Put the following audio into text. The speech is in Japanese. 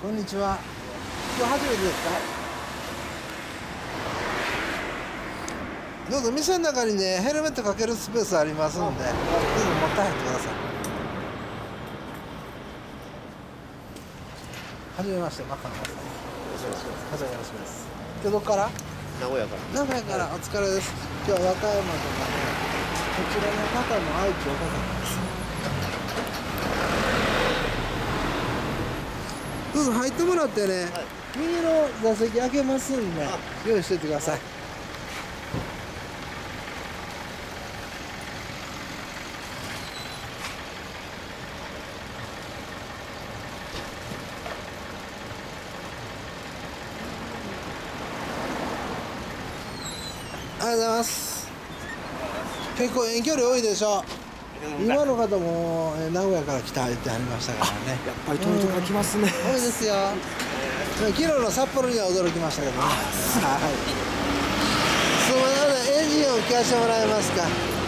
こんにちは。今日初めてですか？どうぞ店の中にねヘルメットかけるスペースありますんでどうぞ持って入ってください。はじめましてマカのさんはじめましてです。今日どこから？名古屋から。名古屋から。お疲れです。今日は和歌山とかねこちらの方の愛知をかけてますどうぞ入ってもらってね、はい。右の座席開けますんで用意しててください。ありがとうございます。結構遠距離多いでしょ今の方もえー名古屋から来たってありましたからね。やっぱり遠いとこ来ますね。多いですよ。昨日の札幌には驚きましたけどね。はい。すみませんエンジンを聞かせてもらえますか？